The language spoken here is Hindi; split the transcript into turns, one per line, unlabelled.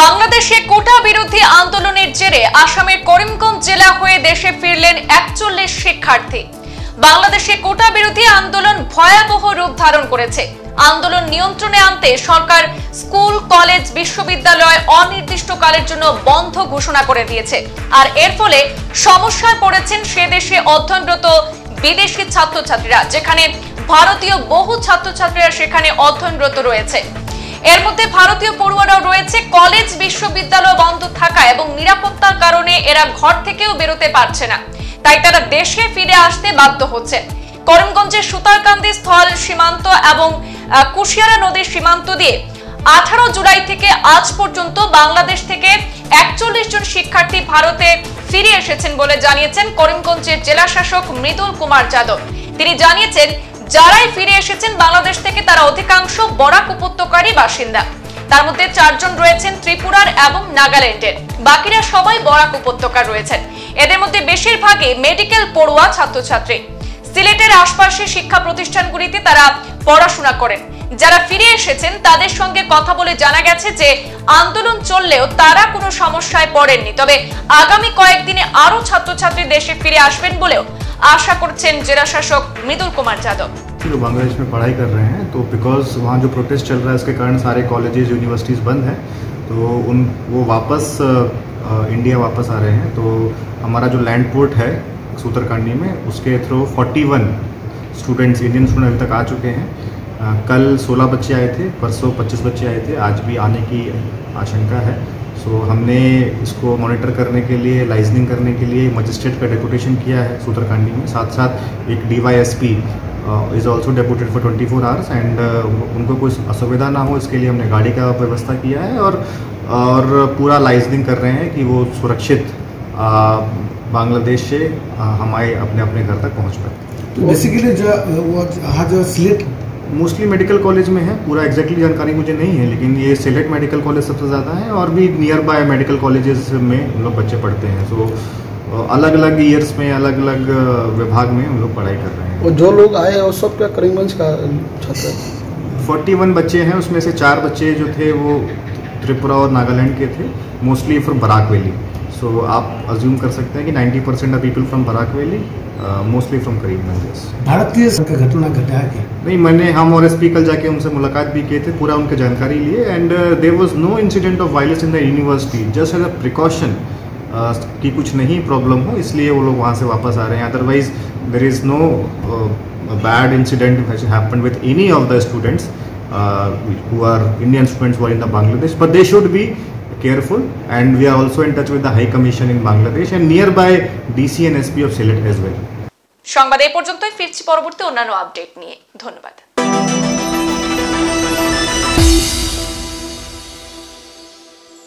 বাংলাদেশে কোটা বিরোধী আন্দোলনের জেরে আসামের করিমগঞ্জ জেলা হয়ে দেশে ফিরলেন একচল্লিশ শিক্ষার্থী। বাংলাদেশে কোটা বিরোধী আন্দোলন ভয়াবহ রূপ ধারণ করেছে। আন্দোলন নিয়ন্ত্রণে আনতে সরকার স্কুল, কলেজ, বিশ্ববিদ্যালয় অনির্দিষ্টকালের জন্য বন্ধ ঘোষণা করে দিয়েছে। আর এর ফলে সমস্যায় পড়েছেন সে দেশে অধ্যয়নরত বিদেশি ছাত্রছাত্রীরা, যেখানে ভারতীয় বহু ছাত্রছাত্রীরা সেখানে অধ্যয়নরত রয়েছে। এর মধ্যে ভারতীয় পড়ুয়ারাও রয়েছে। কলেজ, বিশ্ববিদ্যালয় বন্ধ থাকা এবং নিরাপত্তার কারণে এরা ঘর থেকেও বেরোতে পারছে না। তাই তারা দেশে ফিরে আসতে বাধ্য হচ্ছে। করিমগঞ্জের সুতারকান্দি স্থল সীমান্ত এবং কুশিয়ারা নদীর সীমান্ত দিয়ে আঠারো জুলাই থেকে আজ পর্যন্ত বাংলাদেশ থেকে একচল্লিশ জন শিক্ষার্থী ভারতে ফিরে এসেছেন বলে জানিয়েছেন করিমগঞ্জের জেলা শাসক মৃদুল কুমার যাদব। তিনি জানিয়েছেন, যারাই ফিরে এসেছেন বাংলাদেশ থেকে তারা অধিকাংশ বরাক উপত্যকারই বাসিন্দা। তার মধ্যে চারজন রয়েছেন ত্রিপুরার এবং নাগাল্যান্ডের। বাকিরা সবাই বরাক উপত্যকার রয়েছেন। এদের মধ্যে বেশিরভাগই মেডিকেল পড়ুয়া ছাত্রছাত্রী। সিলেটের আশপাশের শিক্ষা প্রতিষ্ঠানগুলিতে তারা পড়াশোনা করেন। যারা ফিরে এসেছেন, তাদের সঙ্গে কথা বলে জানা গেছে যে, আন্দোলন চললেও তারা কোনো সমস্যায় পড়েননি। তবে আগামী কয়েকদিনে আরও ছাত্রছাত্রী দেশে ফিরে আসবেন বলেও আশা করছেন জেলা শাসক মৃদুল কুমার যাদব।
जो बांग्लादेश में पढ़ाई कर रहे हैं तो बिकॉज़ वहाँ जो प्रोटेस्ट चल रहा है, उसके कारण सारे कॉलेजेस यूनिवर्सिटीज़ बंद हैं तो उन, वो वापस इंडिया वापस आ रहे हैं। तो हमारा जो लैंड पोर्ट है सूतरकांडी में, उसके थ्रू 41 स्टूडेंट्स इंडियन स्टूडेंट अभी तक आ चुके हैं। कल 16 बच्चे आए थे, परसों 25 बच्चे आए थे, आज भी आने की आशंका है। सो हमने इसको मॉनिटर करने के लिए लाइजनिंग करने के लिए मजिस्ट्रेट का डेपुटेशन किया है सूत्रकांडी में। साथ साथ एक D Y S P is also deputed for twenty four hours and उनको कोई असुविधा ना हो इसके लिए हमने गाड़ी का व्यवस्था किया है और और पूरा लाइजनिंग कर रहे हैं कि वो सुरक्षित बांग्लादेश से हमारे अपने अपने घर तक पहुँच पाए।
तो बेसिकली जो वो हा जो सिलेट
मोस्टली मेडिकल कॉलेज में है पूरा एग्जैक्टली जानकारी मुझे नहीं है लेकिन ये सिलेट मेडिकल कॉलेज सबसे ज़्यादा है और भी नियर बाय मेडिकल कॉलेजेस में हम लोग बच्चे पढ़ते हैं सो अलग अलग ईयर्स में अलग अलग विभाग में हम लोग पढ़ाई कर रहे हैं।
और जो लोग आए हैं वो सब क्या करीमगंज का छात्र
फोर्टी वन बच्चे हैं उसमें से चार बच्चे जो थे वो त्रिपुरा और नागालैंड के थे mostly from Barak Valley so आप अज्यूम कर सकते हैं कि 90 percent of people from Barak Valley mostly from Karimganj
भारतीय का घटना घटा है क्या?
नहीं मैंने हम और एस कल जाके उनसे मुलाकात भी किए थे पूरा उनकी जानकारी लिए and there was no incident of violence in the university just as a precaution कि कुछ नहीं प्रॉब्लम हो इसलिए वो लोग वहाँ से वापस आ रहे हैं otherwise there is no bad incident happen with any of the students who are Indian students who are in the Bangladesh, but they should be careful. And we are also in touch with the High Commission in Bangladesh and nearby DC and SP of Sylhet as well.
সংবাদ এই পর্যন্তই ফিরছি পরবর্তী অন্যান্য আপডেট নিয়ে ধন্যবাদ